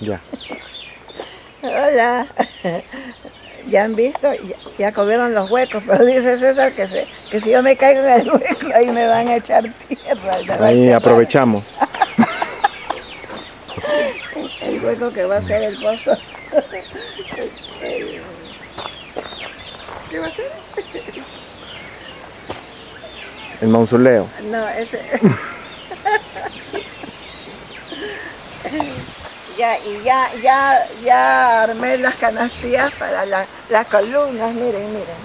Ya. Hola. Ya han visto, ya, ya cubrieron los huecos, pero dice César que, se, que si yo me caigo en el hueco, ahí me van a echar tierra. me Ahí aprovechamos. El hueco que va a ser el pozo. ¿Qué va a ser? El mausoleo. No, ese. ya, y ya, ya, ya armé las canastillas para la- las columnas, miren, miren.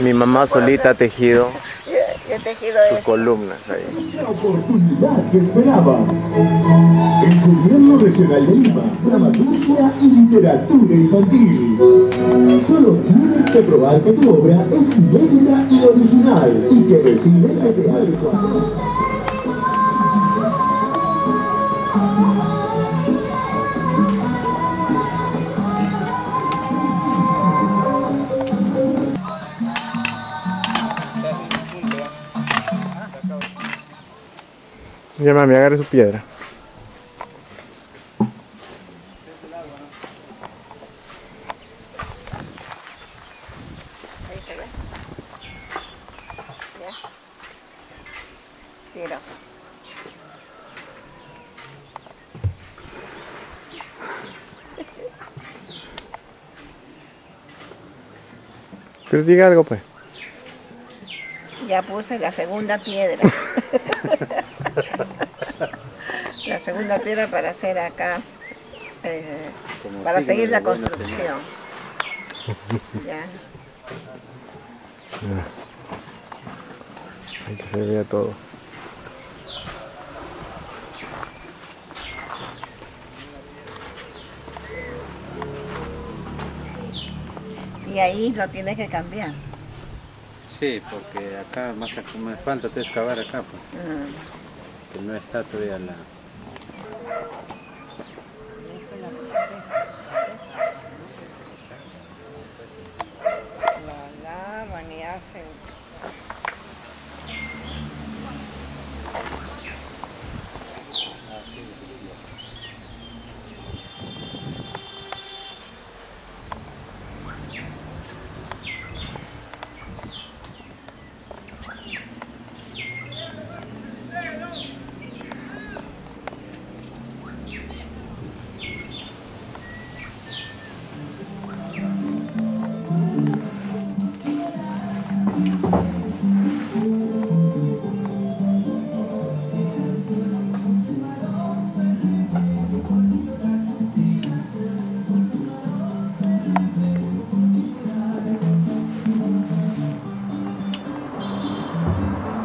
Mi mamá solita ha tejido Yo, yo he tejido sus eso. columnas ahí. La oportunidad que esperabas. Gobierno Regional de Lima, Dramaturgia y Literatura Infantil. Solo tienes que probar que tu obra es inédita y original y que recibes desde algo. Ya mami, agarre su piedra. Ahí se ve. Ya. Tiro. Pero diga algo pues. Ya puse la segunda piedra. la segunda piedra para hacer acá, eh, para seguir la construcción. Ya. Ahí que se vea todo. Y ahí lo tienes que cambiar. Sí, porque acá más me falta te excavar acá, pues, Mm. que no está todavía. La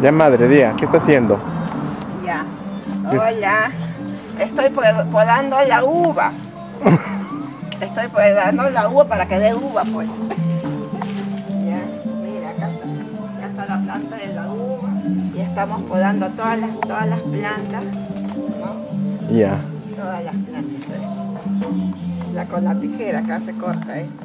Ya madre, día, ¿qué está haciendo? Ya. Hola. Estoy pod- podando la uva. Estoy podando la uva para que dé uva, pues. Ya, mira, acá está. Ya está la planta de la uva. Y estamos podando todas las, todas las plantas. ¿no? Ya. Todas las plantas. ¿eh? La con la tijera acá se corta esto.